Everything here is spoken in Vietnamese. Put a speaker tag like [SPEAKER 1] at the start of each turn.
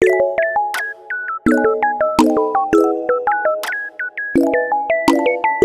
[SPEAKER 1] you